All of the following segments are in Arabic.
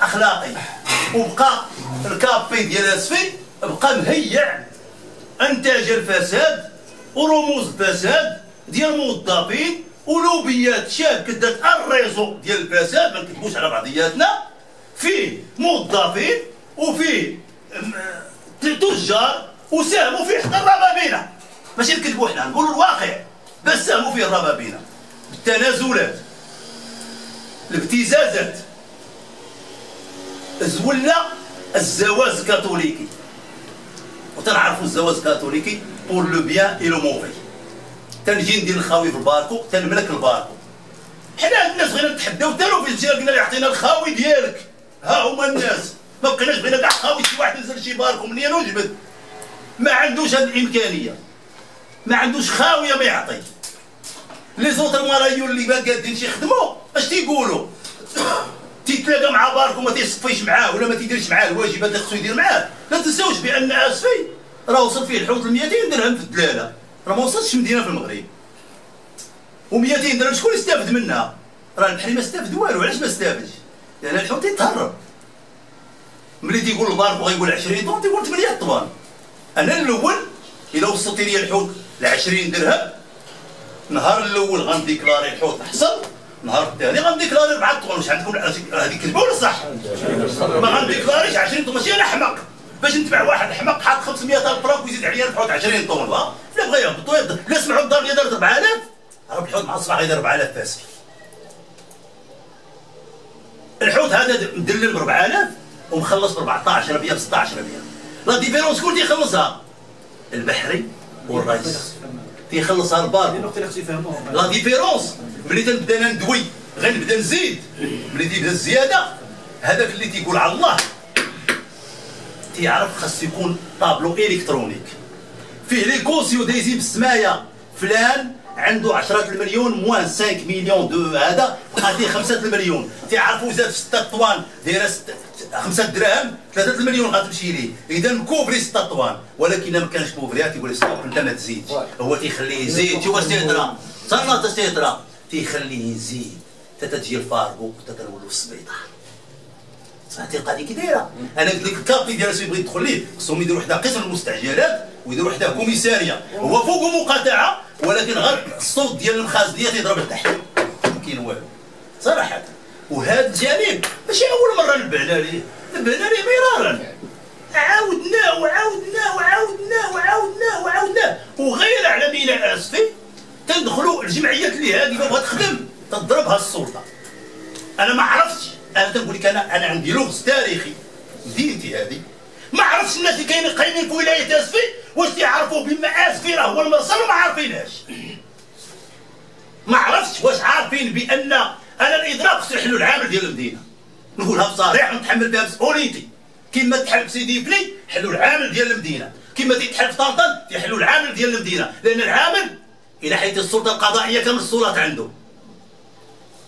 أخلاقي. وبقى الكابي ديال اسفي بقى مهيع. انتاج الفساد ورموز الفساد ديال الموظفين ولوبيات شابكه دات الريزو ديال الفساد ما نكذبوش على بعضياتنا. فيه موظفين وفيه تجار وساهموا فيه حتى الربابينه ماشي نكذبوا حنا نقولوا الواقع. بس ساهموا فيه الربابينه بالتنازلات. الابتزازات. زولنا الزواج الكاثوليكي وتنعرفوا الزواج الكاثوليكي بور لو بيان اي لو موفي تنجي ندير الخاوي في الباركو تنملك الباركو. حنا الناس بغينا نتحداو تالو في الجزائر قلنا يعطينا الخاوي ديالك. ها هما الناس. ما بقيناش بغينا كاع خاوي شي واحد ينزل شي باركو منين وجبد ما عندوش هذه الإمكانية. ما عندوش خاويه ما يعطي. les autres mareyeurs اللي ما قادين شي يخدموا اش تيقولوا؟ تيتلاقى مع بارك وما تيصفيش معاه ولا ما تيديرش معاه الواجبات اللي خصو يدير معاه. لا تنساوش بأن اسفي راه وصل فيه الحوت ل 200 درهم في الدلالة. راه ما وصلش مدينه في المغرب. و200 درهم شكون استافد منها؟ راه البحري ما استافد والو علاش ما استافدش؟ لأن الحوت يتهرب. ملي تيقول البارك بغا يقول 20 طون تيقول 8 طوان أنا الأول إلا وصلتي لي الحوت ل 20 درهم النهار الأول غنديكلاري الحوت حصل النهار الثاني غنديكلاري 4 طون واش عندكم هذيك كذبه ولا صح؟ ما غنديكلاريش 20 طون ماشي أنا حمق باش نتبع واحد حمق حاط 500 ألف فرانك ويزيد عليا الحوت 20 طون لا بغا يهبطوا لا سمعوا الدار ديال 4000 راه الحوت مع الصباح غيدير 4000 فاسي. الحوت هذا مدلل ب 4000 ومخلص ب 14 ربيع ب 16 ربيع. لا ديفيرونس شكون تيخلصها البحري والرئيس تيخلصها البار. لا ديفيرونس. ملي تنبدا أنا ندوي غنبدا نزيد. ملي تيبدا الزيادة هذاك اللي تيقول على الله. تيعرف خاص يكون طابلو إلكترونيك. فيه لي كونسيو دايزين بالسماية. فلان عنده 10 المليون موان 5 مليون دو هذا بقى 5 المليون. تيعرفوا زاد 6 طوان دايرة 5 دراهم 3 المليون غتمشي ليه. إذا مكوفري 6 طوان. ولكن ما كانش كوفري تيقول ستوب انت ما تزيدش. هو تيخليه يزيد. شوف واش تيهضر صنع تيهضر تيخليه يزيد تتجي الفارغو وتتنولوا في السبيطار سمعتي القضية كي دايرة. أنا قلت لك الكابي ديال سي بغيت يدخل ليه؟ خصهم يديروا وحدة قسم المستعجلات ويديروا وحدة كوميسارية. هو فوق مقاطعة ولكن غير الصوت ديال المخاز ديال يضرب لتحت ما كاين والو. صراحة. وهذا الجانب ماشي أول مرة نبعنا ليه. نبعنا ليه مرارا. عاودناه وعاودناه وعاودناه وعاودناه وعاودناه وغير على مينا آسفي تندخلوا الجمعيات اللي هذه بغات تخدم تضربها السلطة. أنا ما عرفتش. أنا تنقول لك أنا أنا عندي لغز تاريخي. دينتي هذه ما عرفتش الناس اللي كاينين قايمين في ولاية آسفي واش يعرفوا بما آسفي راه هو المرسل ما عارفينهاش. ما عرفتش واش عارفين بأن أنا الاضراب خصو يحلوا العامل ديال المدينة. نقولها بصريح ونتحمل بها مسؤوليتي. كما تحل سيدي فلي حلوا العامل ديال المدينة. كما تيتحل في طنطا يحلوا العامل ديال المدينة. لأن العامل إلى حيث السلطة القضائية كم السلطات عنده؟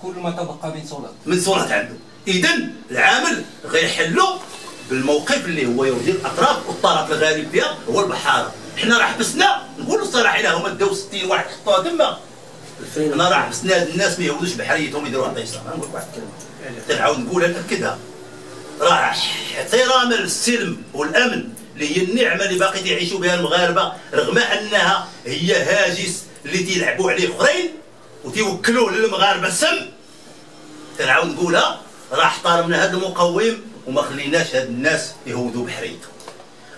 كل ما تبقى من سلطة. من سلطات عنده. اذا العامل غيحلوا بالموقف اللي هو يرضي الاطراف والطرف الغالب فيها هو البحارة. حنا راه حبسنا نقولوا الصراحه الا هما داو 60 واحد حطوها تما. حنا راه حبسنا هاد الناس ما يهودوش بحريتهم يديروا عطيسه نقول واحد الكلمة تنعاود نقولها ناكدها راه احتراما للسلم والأمن اللي هي النعمة اللي باقي تعيشوا بها المغاربة رغم أنها هي هاجس اللي تيلعبوا عليه اخرين وتيوكلوه للمغاربة السم. تنعاود نقولها راه احترمنا هذا المقوم وما خليناش هاد الناس يهودوا بحريتهم.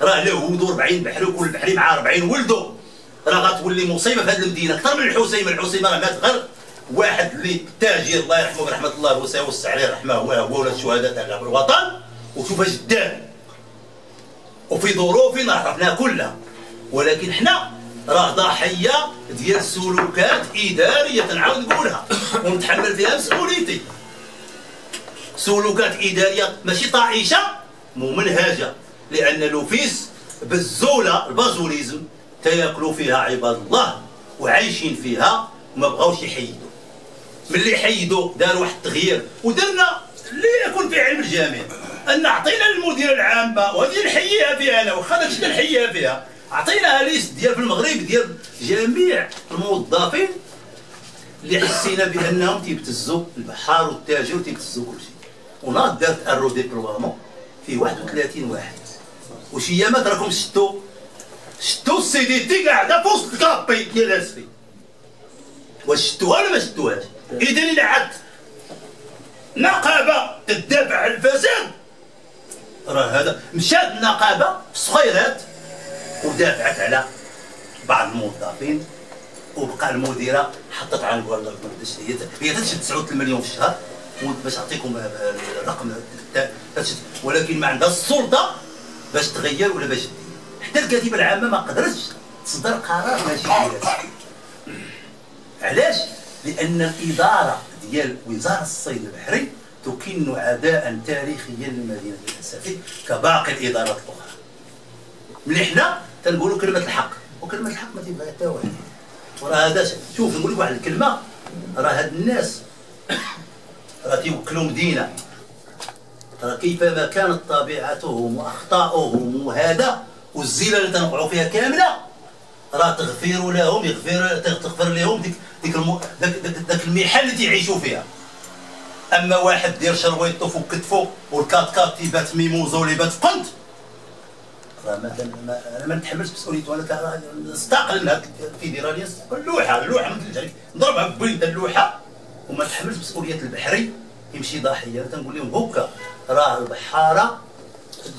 راه لا هودوا 40 بحري وكل بحري مع 40 ولدوا راه غتولي مصيبة في هذه المدينة أكثر من الحسيمة. الحسيمة راه مات غير واحد اللي تاجر الله يرحمه برحمة الله ويوسع عليه رحمة هو هو ولا الشهداء تاع الوطن. وشوف اش دار. وفي ظروف عرفناها كلها. ولكن حنا راه ضحيه ديال سلوكات إدارية. تنعاود نقولها. ونتحمل فيها مسؤوليتي. سلوكات إدارية ماشي طائشه ممنهجه لأن لوفيس بالزولة البازوليزم تيأكلوا فيها عباد الله وعايشين فيها وما بغاوش يحيدوا. ملي حيدوا داروا واحد التغيير. ودرنا اللي يكون في علم الجميع؟ أن اعطينا للمدير العامه وهذه نحييها فيها أنا واخا داكشي نحييها فيها. عطيناها ليست ديال في المغرب ديال جميع الموظفين اللي حسينا بأنهم تيبتزوا البحار والتاجر تيبتزوا كل شيء. وناض دارت أرو ديبلوامون فيه 31 واحد وشي ايامات راكم شتو شتو السي دي تي قاعدة في وسط الكابي ديال اسفي واش شتوها ولا ما شتوهاش؟ اذا إلى عاد نقابة تدافع عن الفساد. راه هذا مشات النقابة في ودافعت على بعض الموظفين وبقى المديرة حطت عنق ولا هي هي تشد 39 مليون في الشهر باش نعطيكم الرقم ولكن ما عندها السلطة باش تغير ولا باش حتى الكاتبة العامة ما قدرتش تصدر قرار ماشي علاش؟ لأن الإدارة ديال وزارة الصيد البحري تكن عداء تاريخيا لمدينه الاسفي كباقي الإدارات الأخرى. ملي حنا تنقولوا كلمة الحق. وكلمة الحق ما تبغى حتى واحد. وراه هذا شوف نقول لك واحد الكلمة راه هاد الناس راه تيوكلوا مدينة. راه كيفما كانت طبيعتهم وأخطاؤهم وهذا والزينة اللي تنوقعوا فيها كاملة راه تغفر لهم يغفر تغفر لهم ديك ديك المو... داك, داك المحن اللي تيعيشوا فيها. أما واحد دير شرويطو فوق كتفو والكات كات تيبات ميموزا ولا يبات في قنت أنا ما نتحملش مسؤوليته أنا نستقل هذا الفيدراليه اللوحه اللوحه ما نضربها ببوينت اللوحة وما نتحملش مسؤولية البحري يمشي ضحية. تنقول لهم هكا راه البحارة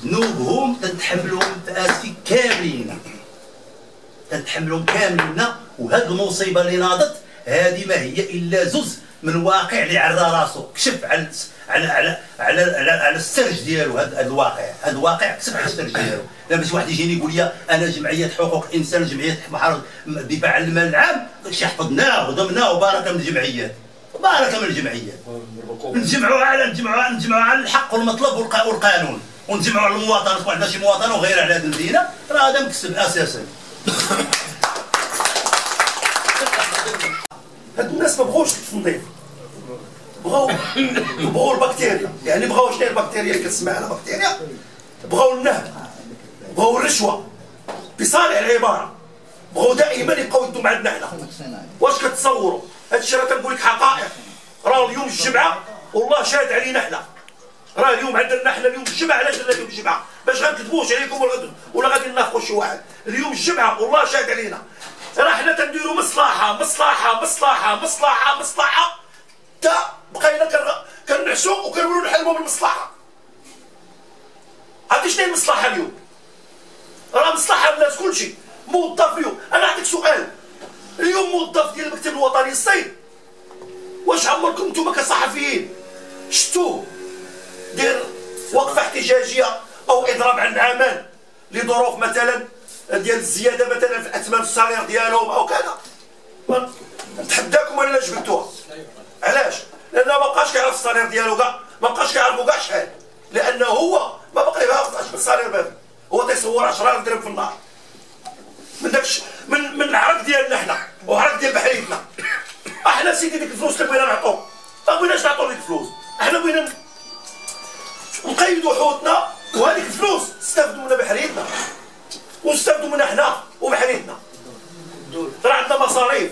ذنوبهم تنتحملهم في كاملين. تنتحملهم كاملين. وهاد المصيبه اللي ناضت هذه ما هي إلا زوز. من واقع اللي عرى راسو كشف على على على على, على, على السرج ديالو هذا الواقع. هذا الواقع كشف على السرج ديالو. لا باش واحد يجيني يقول لي أنا جمعية حقوق الانسان جمعية محارب الدفاع عن المال العام. شي حفظناه وضمناه وبارك من الجمعيات بارك من الجمعيات نجمعوا على نجمعوا نجمعوا على الحق والمطلب والقانون. ونجمعوا على المواطنه وعندنا شي مواطنه على هذه المدينة. راه هذا مكسب أساسا. هاد الناس ما بغاوش التنظيف بغاو بغاو البكتيريا. يعني بغاو شنو البكتيريا اللي كتسمع على بكتيريا. بغاو النهب. بغاو الرشوة. بصالح العبارة. بغاو دائما يبقاو يدوا مع النحله واش كتصوروا؟ هاد الشيء راه تنقول لك حقائق. راه اليوم الجمعة والله شاهد علينا حنا. راه اليوم عندنا حنا اليوم الجمعة. علاش درنا اليوم الجمعة؟ باش غنكذبوش عليكم ولا ولا غادي ننافقوا شي واحد. اليوم الجمعة والله شاهد علينا. راه حنا تنديروا مصلحة مصلحة مصلحة مصلحة مصلحة. تا بقينا كنعسوا وكنولوا نحلموا بالمصلحة. عرفتي شنو هي المصلحة اليوم؟ راه مصلحة الناس كلشي موظف اليوم. أنا نعطيك سؤال. اليوم موظف ديال المكتب الوطني للصيد واش عمركم نتوما كصحفيين؟ شفتوا دير وقفة احتجاجية أو إضراب عن العمل لظروف مثلا ديال الزيادة مثلا في اثمان الصغير ديالهم أو كذا. نتحداكم أنا جبتوها علاش؟ لأن ما بقاش كيعرف الصالير ديالو كاع ما بقاش كيعرفو كاع شحال. لأنه هو ما بقى يعرف الصالير باب هو تيصور 10000 درهم في النهار. من داكش من من العرق ديالنا حنا وعرق ديال بحريتنا. أحنا سيدي ديك الفلوس اللي بغينا نعطو ما بغيناش نعطو ديك الفلوس. أحنا بغينا نقيدوا حوتنا وهذيك الفلوس استافدوا منها بحريتنا. ونستافدوا منها حنا وبحريتنا. راه عندنا مصاريف.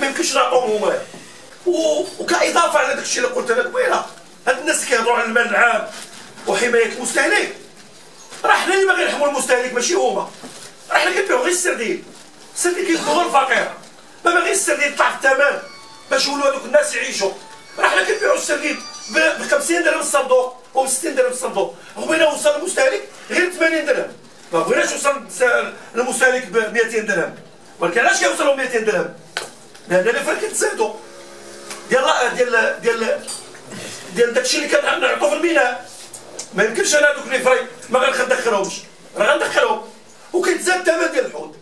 ما يمكنش نعطوهم هما. وكإضافة على داك الشيء اللي قلت لك ويلا هاد الناس اللي كيهضروا على المال العام وحماية المستهلك. راه حنا اللي باغي نحموا المستهلك ماشي هما. راه حنا كنبيعوا غير السردين. السردين كيدخلوا الفقير. ما باغيش السردين يطلع في الثمن. باش يولوا هذوك الناس يعيشوا. راه حنا كنبيعوا السردين ب 50 درهم الصندوق و 60 درهم الصندوق. بغينا نوصل للمستهلك غير 80 درهم. ما بغيناش نوصل للمستهلك ب 200 درهم. ولكن علاش كيوصلوا 200 درهم؟ لأن اللي فرق كتزادوا ديال ديال ديال ديال داكشي اللي كنعطوا في الميناء ما يمكنش أنا دوك les frais ما غندخلهمش راه غندخلهم وكيتزاد الثمن ديال الحوت.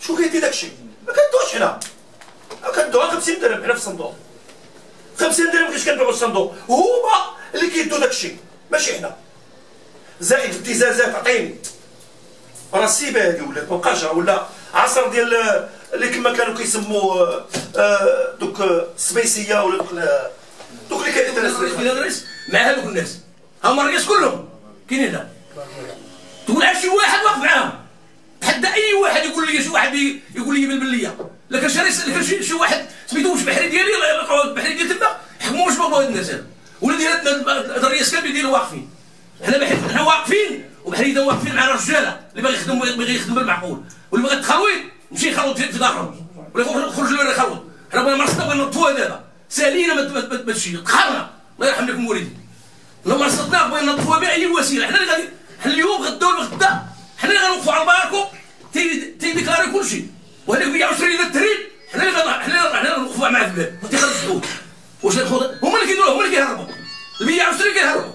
شكون كيدي داكشي؟ ما كندوش حنا. كندوها 50 درهم حنا في الصندوق 50 درهم كيفاش كنبيعوا الصندوق هما اللي كيدوا داكشي. ماشي حنا. زائد ابتزازات عطيني راه السيبة هذه ولات ما ولا عصر ديال اللي كما كانوا كيسموا آه، آه، دوك السبيسيه ولا دوك دوك اللي الناس. مع هذوك الناس. هما الرئيس كلهم. كاينين هنا. تقول شي واحد واقف معاهم. تحدى أي واحد يقول لي شي واحد يقول لي بالبليه شي لكن شي, شي واحد سميتو واش بحري ديالي البحري ديال تما حكموا واش بغاو الناس ولا ديال الرئيس اسكاب يديروا واقفين. حنا حنا واقفين. وبحال يديروا واقفين مع الرجالة اللي باغي يخدم باغي يخدم بالمعقول. واللي باغي تخلوي يمشي يخلط في دارهم. ولا يخرج له يخلط حنا بغينا مرصنا بغينا نطفوها دابا. سالينا ما تمشي. قهرنا الله يرحم لكم والدي لو مرصدناه بغينا نطفوها باي وسيله حنا اللي غادي حنا اليوم غدا غدا حنا اللي غنوقفوا على الباركو تيديكلاري كل شيء وهذاك بيع شري التريب حنا اللي حنا حنا نوقفوا معاه في الباب تيخرج الحوت واش هما اللي كيديروها هما اللي كيهربوا. البيع والشري كيهربوا.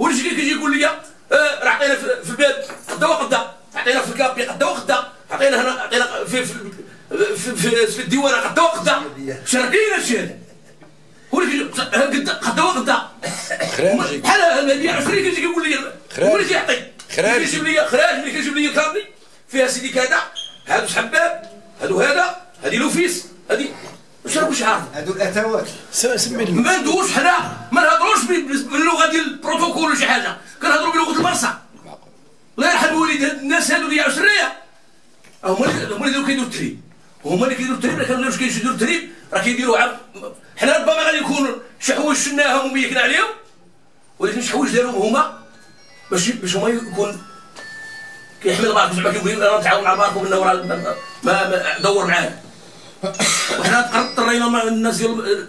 هو اللي كيجي يقول لي راه عطينا في الباب قدا وقدا عطينا في الكابي قدا وقدا عطينا هنا عطينا في في في, في, في الديوانه قدا وقدا شاركين الشيء هذا قدا قدا وقدا بحال البيع والشري كيجي يقول لي هو اللي كيعطي خراج. كيجيب لي خراج ملي كيجيب لي كارني فيها سيدي كذا هادو حباب. هادو هذا هادي لوفيس. هادي واش راكو عارف هادو الاتوات سمي ما ندوش حنا. ما نهضروش باللغة ديال البروتوكول ولا شي حاجة. كنهضروا بلغه المرسى الله يرحم والد الناس هادو اللي عشريه هما هما اللي كيديروا التريب. هما اللي كيديروا التريب كانوا واش كيديروا التريب؟ راه كيديروا عام حنا ربما غادي نكونوا شي حوايج شناهم وميكنا عليهم. ولكن شي حوايج داروهم هما باش باش هما يكون كيحمل باركو زعما كيقول أنا نتعاون مع باركو من ورا ما, ما دور معاه. وحنا مع الناس ديال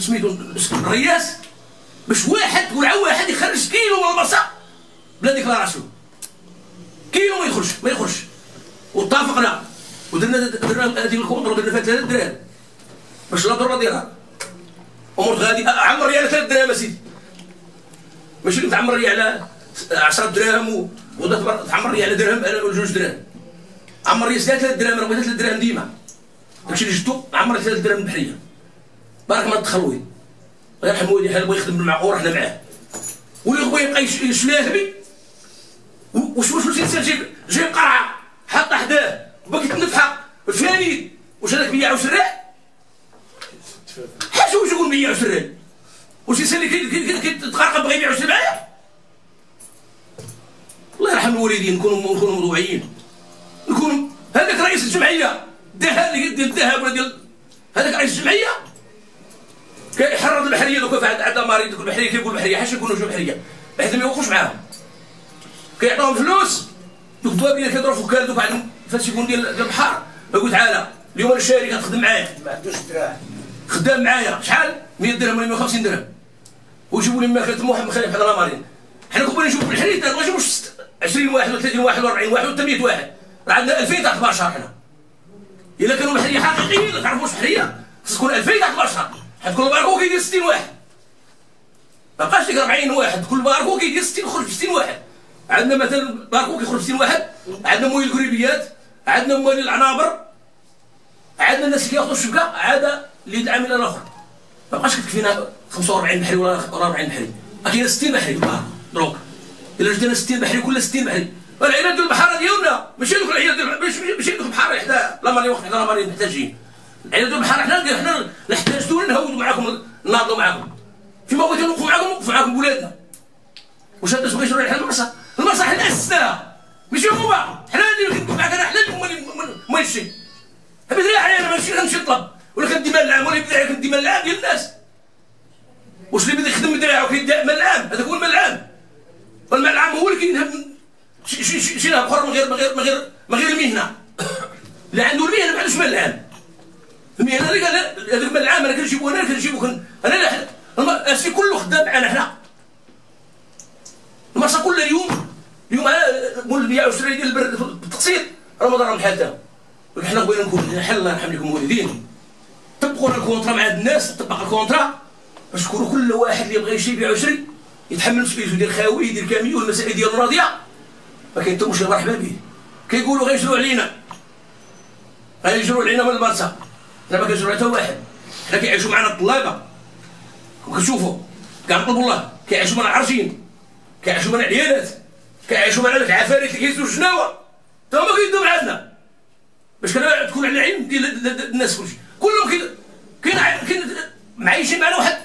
سميتو الرياس باش واحد ولا واحد يخرج كيلو من البصا بلا déclaration. كيلو ما يدخلش ما يخرجش. واتفقنا. ودرنا درنا هذيك ال contrat درنا فيها ثلاثة دراهم. باش لا ضرورة ديالها. امور غادي. عمر ريال ثلاث دراهم اسيدي ماشي تعمر ريال على 10 دراهم ولا تعمر لي على درهم ولا جوج دراهم. عمر لي ثلاث دراهم راه ثلاث دراهم ديما. داكشي اللي جبتو عمر لي ثلاث دراهم البحريه بارك ما تدخلوين الله يرحم والدي حنا بغى يخدم بالمعقول حنا معاه واللي بغى يبقى يشلاهبي واش واش واش الانسان جايب جايب قرعة. حاطه حداه وباقي تنفحه الفاني. واش هذاك بيع وشراء حاجة واش يقول بيع وشراء واش الانسان اللي كيتقرقب بغى يبيع وشراء معايا الله يرحم الوالدين. نكونوا نكونوا موضوعيين. نكونوا هذاك رئيس الجمعية. الذهب اللي ديال الذهب ولا ديال هذاك رئيس الجمعية. كيحرض البحريه دوكا فهاد عندها مريض دوك البحريه كيقول البحريه حاش يكونوا جو بحريه بحيث ما يوقفوش معاهم. كيعطيهم فلوس دوك الدوابيه كيضربوا في وكاله دوك عندهم فاش يكون ديال البحر يقول تعالى اليوم أنا شاري كتخدم معايا. ما عندوش دراهم. خدام معايا. شحال؟ 100 درهم ولا 150 درهم. ويجيبوا لي ماكله محمد خليل بحال الأمارين. حنا كنا نشوفوا الحريت ما نجيبوش 20 واحد و 30 واحد و 40 واحد و 100 واحد. راه عندنا 2000 تحت البشر حنا إلا كانوا بحريه حقيقيين تعرفوا واش بحريه خص تكون 2000 تحت البشر حيت كل باركو كيدير 60 واحد. ما بقاش ديك 40 واحد. كل باركو كيدير 60 خرج ب 60 واحد. عندنا مثلا باركو كيخرج ب 60 واحد. عندنا مويل الكريبيات عندنا مويل العنابر. عندنا الناس اللي كياخذوا الشبكه عادة اللي العامل الآخر. ما بقاش كتكفينا 45 بحري ولا 40 بحري. كاين 60 بحري البحر دروك. إلا جدينا 60 بحري كل 60 بحري. العيالات ديال البحاره ديالنا ماشي دوك العيالات ديال ماشي دوك البحر حدا لا ماني وقت حدا لا ماني محتاجين. ديال البحر حنا حنا نحتاجوا نهودوا معاكم ناضوا معاكم. فيما بغيتو نوقفوا معاكم نوقفوا معاكم بولادنا. واش هذا بغيتو نروح المرسى المرسى حنا اسسناها ماشي هما حنا اللي كنوقف معاك أنا حنا اللي هما الشيء بدراعي أنا ماشي غنمشي نطلب. ولا كندي مال العام ولا بدراعي كندي مال العام ديال الناس. واش اللي بدا يخدم بدراعه وكيدي مال العام؟ هذاك هو المال العام. والمال العام هو اللي كينهب شي شي شي أخر من غير من غير من غير من غير المهنة. اللي عنده المهنة ما عندوش مال العام. المهنه اللي قال هذاك المال العام أنا كنجيبو أنا كنجيبو أنا لا الشيء كله خدام معنا حنا. المرسى كل يوم اليوم مول البيع ديال البرد التقسيط رمضان راه بحال تا. ولكن حنا بغينا نكون حل الله يرحم لكم الوالدين طبقوا الكونترا مع هاد الناس طبق الكونترا. باش تكونوا كل واحد اللي بغى يشري يبيع ويشري يتحمل مسؤوليته يدير خاوي يدير كامي والمسائل ديالو راضيه ما كيتموش مرحبا به كيقولوا غيجروا علينا. غيجروا علينا من البرصه ما كنجروا حتى واحد. حنا كيعيشوا معنا الطلابه وكتشوفوا كاع نطلبوا الله. كيعيشوا معنا العرجين كيعيشوا معنا العيالات كيعيشوا معنا العفاريت اللي كيهزوا الجناوه تا هما كيدوا معنا باش كان تكون على علم ديال الناس كلشي كلهم كاين كاين كاين معايشين معنا واحد.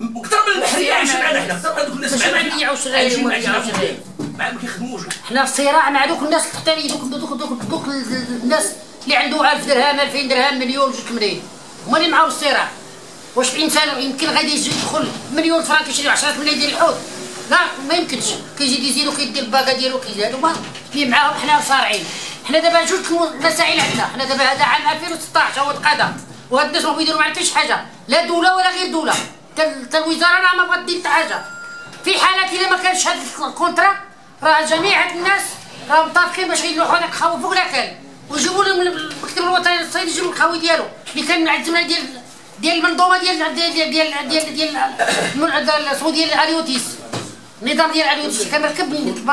أكثر من البحريه عايشين معنا حنا أكثر من هذوك الناس معنا. عايشين معنا ما كيخدموش. حنا في صراع مع دوك الناس التحتاني دوك دوك دوك دوك الناس. اللي عنده 1000 درهم 2000 درهم مليون جوج ملايين هما اللي معاهم الصراع واش انسان يمكن غادي يدخل مليون فرانك يشري 10 ملايين ديال الحوت؟ لا ما يمكنش. كيجي يزيدو كيدير الباكا ديالو كيزادو ما اللي معاهم حنا صارعين. حنا دابا جوج مسائل عندنا. حنا دابا هذا عام 2016 هو تقاضى. وهاد الناس ما يديروا معنا حتى شي حاجة. لا دولة ولا غير دولة. حتى الوزاره راه ما بغات دير حتى حاجة. في حالات إلا ما كانش هاد الكونترا راه جميع الناس راه متفقين باش يلوحوا هذاك الخاوي فوق الاكل ويجيبوا لهم المكتب الوطني للصيد يجيبوا الخاوي ديالو. اللي كان عندنا ديال ديال المنظومة ديال ديال ديال ديال ديال ديال ديال الاليوتيس النظام ديال الاليوتيس كان مركب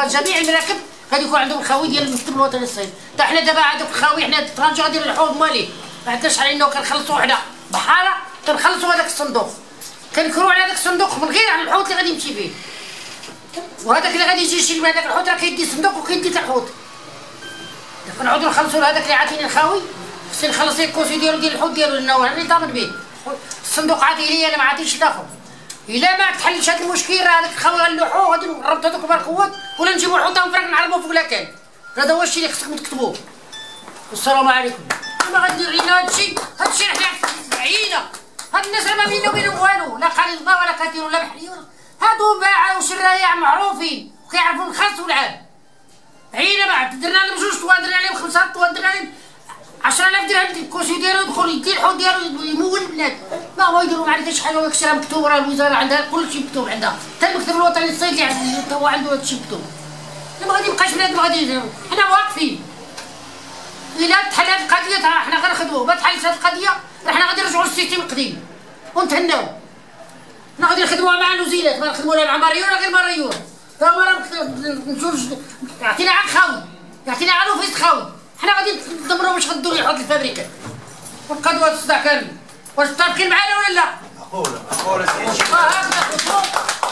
جميع المراكب غادي يكون عندهم الخاوي ديال المكتب الوطني للصيد. حتى حنا دابا هذوك الخاوي حنا الطرانجه غادي الحوض مالي ما عندناش علينا كنخلصوا حنا. بحارة كنخلصوا هذاك الصندوق. كنكرو على هذاك الصندوق من غير على الحوت اللي غادي يمشي فيه. وهذاك اللي غادي يجي يشري من هذاك الحوت راه كيدي صندوق وكيدي تاع الحوت كنعاودو نخلصوا لهذاك اللي عاطيني الخاوي؟ خصني نخلص ليه الكوسي ديالو ديال الحوت ديالو أنا اللي ضامن به. الصندوق عاطي لي أنا ما عاطيش لآخر. إلا ما تحلش هذا المشكل راه هذاك الخاوي غنلوحوه غادي نربطو هذوك البركوات ولا نجيبو الحوت نفرق نعربو فوق الاكل هذا هو الشيء اللي خصكم تكتبوه. والسلام عليكم. ما غندير لينا هذا الشيء. هذا الشيء حنا عينا هاد الناس ما بيننا وبينهم والو. لا قليل الله ولا كثير ولا بحري هادو باعوا وشرايع معروفين. وكيعرفوا الخاص والعام. عينا بعد درنا لهم جوج طوال درنا لهم خمسة طوال درنا لهم 10000 درهم. الكرسي ديالو يدخل يدير الحوض ديالو يمول البلاد ما هو يديروا معنا شي حاجة راه مكتوب راه الوزارة عندها كل شيء مكتوب عندها. حتى المكتب الوطني للصيد اللي هو عنده هذا الشيء مكتوب. ما غادي يبقاش بنادم غادي حنا واقفين. إلا تحلت القضية حنا غنخدموا ما تحلش هذه القضية حنا غادي نرجعوا للسيستم القديم. ونتهناو. حنا غادي نخدموها مع الوزيرات ما نخدموها مع مريون غير مريون راه نجوج يعطينا عاد خاوي يعطينا عاد وفيس خاوي. حنا غادي ندمروا باش غدو يحط الفابريكا. والقدوه تصدع كامل؟ واش متفقين معنا ولا لا؟ أقول أقول سيدي هكذا